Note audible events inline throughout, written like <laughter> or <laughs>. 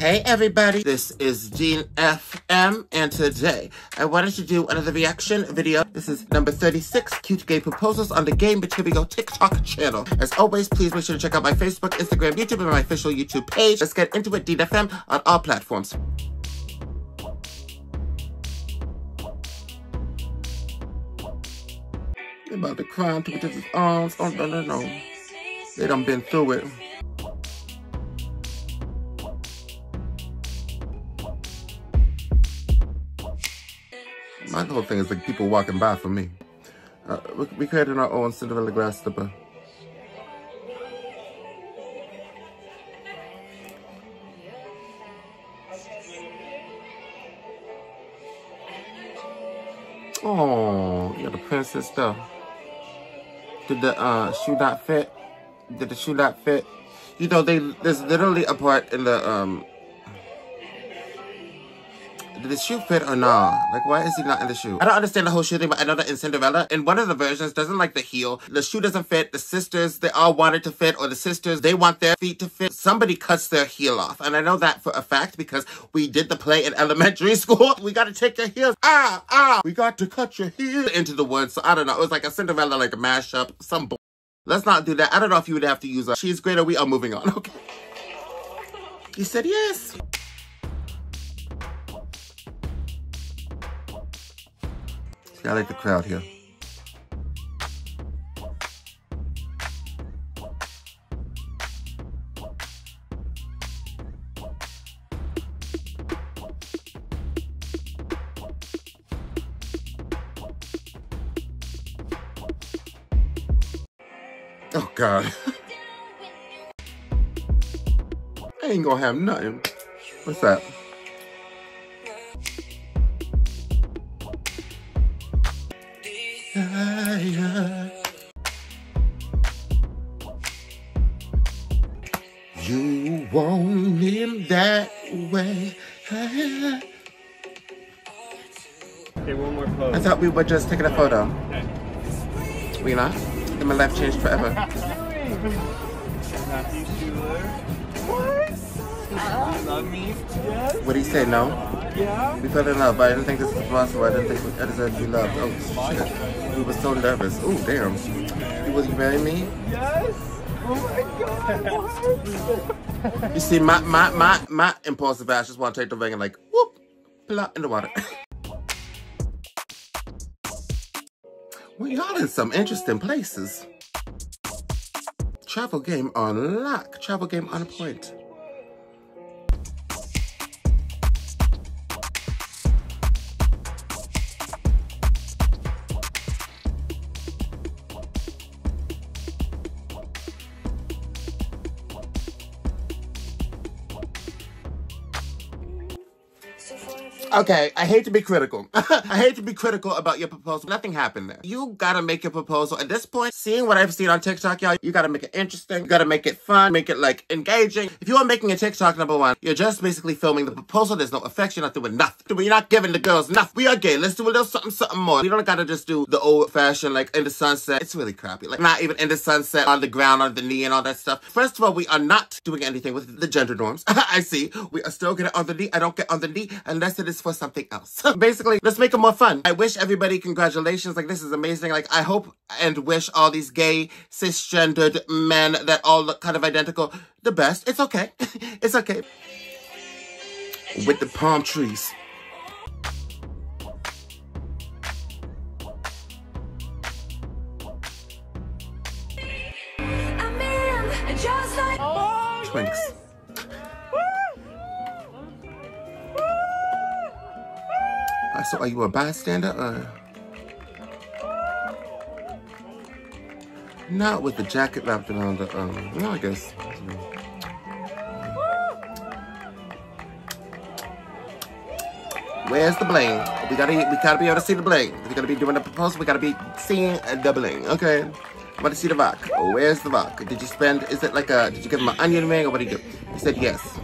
Hey everybody, this is Dean FM, and today I wanted to do another reaction video. This is number 36, Cute Gay Proposals on the Game Material TikTok channel. As always, please make sure to check out my Facebook, Instagram, YouTube, and my official YouTube page. Let's get into it, Dean FM, on all platforms. They about to cry into each other's arms. Oh, no, no, no. They done been through it. My whole thing is like people walking by for me. Uh, we, we created our own Cinderella grass slipper. Oh, you got the princess stuff. Did the uh, shoe not fit? Did the shoe not fit? You know, they there's literally a part in the um did the shoe fit or not? Like, why is he not in the shoe? I don't understand the whole shoe thing, but I know that in Cinderella, in one of the versions, doesn't like the heel. The shoe doesn't fit. The sisters, they all want it to fit, or the sisters, they want their feet to fit. Somebody cuts their heel off. And I know that for a fact because we did the play in elementary <laughs> school. We got to take your heels. Ah, ah. We got to cut your heel into the woods. So I don't know. It was like a Cinderella, like a mashup. Some Let's not do that. I don't know if you would have to use a she's great or we are moving on. <laughs> Okay. He said yes. I like the crowd here. Oh, God. <laughs> I ain't gonna have nothing. What's that? You want him that way. Okay, one more pose. I thought we were just taking a photo. Okay. We not? And my life changed forever. <laughs> Matthew Schuler. What? You? Yes. What do you say? No? Yeah. We fell in love, but I didn't think this was possible. I didn't think I deserved to be loved. Oh shit. We were so nervous. Oh damn. Will you marry me? Yes. Oh my god. you see, my my my my impulsive ass just want to take the ring and like whoop, plop in the water. <laughs> well, y'all in some interesting places. Travel game on lock. Travel game on point. Okay, I hate to be critical. <laughs> I hate to be critical about your proposal. Nothing happened there. You gotta make your proposal. At this point, seeing what I've seen on TikTok, y'all, you gotta make it interesting. You gotta make it fun, make it like engaging. If you are making a TikTok, number one, you're just basically filming the proposal. There's no affection, not doing nothing. You're not giving the girls nothing. We are gay. Let's do a little something, something more. We don't gotta just do the old fashioned, like in the sunset. It's really crappy. Like not even in the sunset, on the ground, on the knee and all that stuff. First of all, we are not doing anything with the gender norms. <laughs> I see. We are still getting on the knee. I don't get on the knee unless it is for something else. <laughs> Basically, let's make it more fun. I wish everybody congratulations. Like, this is amazing. Like, I hope and wish all these gay, cisgendered men that all look kind of identical the best. It's okay. <laughs> it's okay. With the palm trees. Twinks. So are you a bystander or? Not with the jacket wrapped around the, um, no, I guess. Where's the bling? We gotta, we gotta be able to see the bling. We're gonna be doing the proposal, we gotta be seeing the bling. Okay. I'm about to see the rock. Where's the rock? Did you spend, is it like a, did you give him an onion ring or what did you do? He said yes.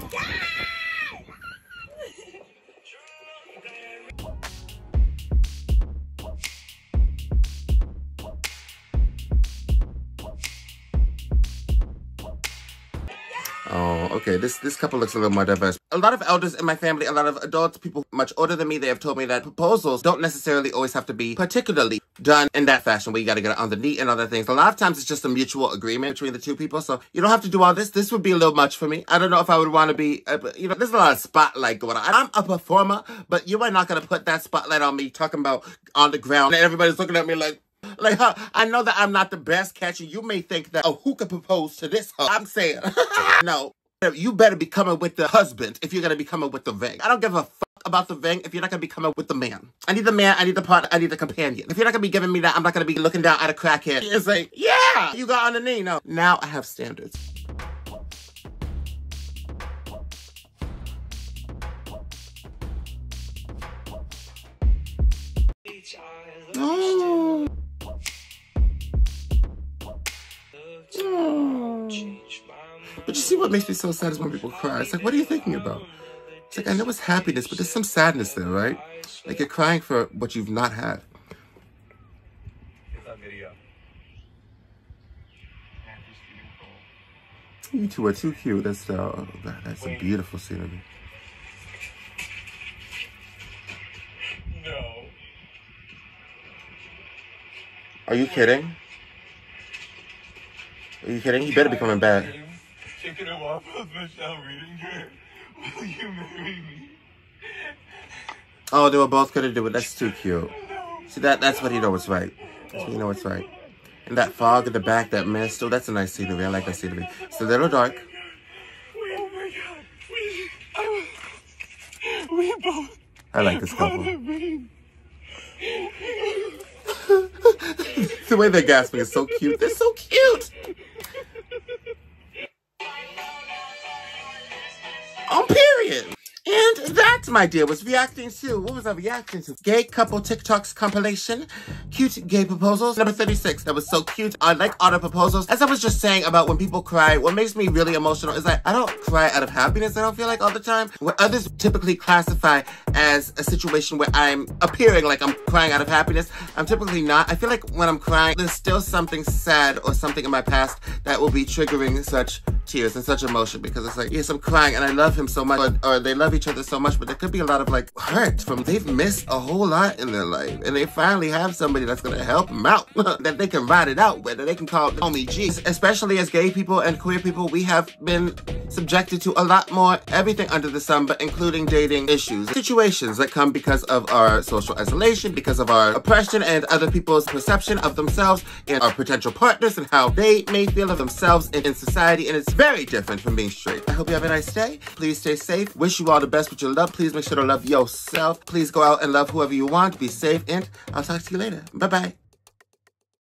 Okay, this, this couple looks a little more diverse. A lot of elders in my family, a lot of adults, people much older than me, they have told me that proposals don't necessarily always have to be particularly done in that fashion where you got to get it on the knee and other things. A lot of times it's just a mutual agreement between the two people. So you don't have to do all this. This would be a little much for me. I don't know if I would want to be, uh, you know, there's a lot of spotlight going on. I'm a performer, but you are not going to put that spotlight on me talking about on the ground and everybody's looking at me like, like, huh, I know that I'm not the best catcher. You may think that, oh, who could propose to this? Huh? I'm saying, <laughs> no. You better be coming with the husband if you're to be coming with the vang. I don't give a fuck about the vang if you're not to be coming with the man. I need the man, I need the partner, I need the companion. If you're not to be giving me that, I'm not to be looking down at a crackhead <laughs> and like, yeah, you got on the knee. No, now I have standards. Oh. See what makes me so sad is when people cry. It's like, what are you thinking about? It's like, I know it's happiness, but there's some sadness there, right? Like you're crying for what you've not had. You two are too cute. That's uh, that's a beautiful scenery. No. Are you kidding? Are you kidding? He better be coming back. Taking a walk of Michelle reading her. Will you marry me? Oh, they were both gonna do it. That's too cute. See that? That's what you know what's right. That's what you know what's right. And that fog in the back, that mist. Oh, that's a nice scenery. I like that scenery. It's a little dark. Oh my god. We, I, we both. I like this couple. <laughs> the way they're gasping is so cute. They're so cute. My dear, was reacting to, what was I reacting to? Gay couple TikToks compilation, cute gay proposals, number 36. That was so cute. I like auto proposals. As I was just saying about when people cry, what makes me really emotional is that I don't cry out of happiness, I don't feel like all the time. What others typically classify as a situation where I'm appearing like I'm crying out of happiness, I'm typically not. I feel like when I'm crying, there's still something sad or something in my past that will be triggering such tears and such emotion because it's like, yes, I'm crying and I love him so much, or, or they love each other so much, but there could be a lot of like hurt from they've missed a whole lot in their life and they finally have somebody that's gonna help them out, <laughs> that they can ride it out with, that they can call homie G. Especially as gay people and queer people, we have been subjected to a lot more everything under the sun, but including dating issues, situations that come because of our social isolation, because of our oppression and other people's perception of themselves and our potential partners and how they may feel of themselves in, in society. And it's very different from being straight. I hope you have a nice day. Please stay safe. Wish you all the best with your love. Please make sure to love yourself. Please go out and love whoever you want. Be safe and I'll talk to you later. Bye-bye.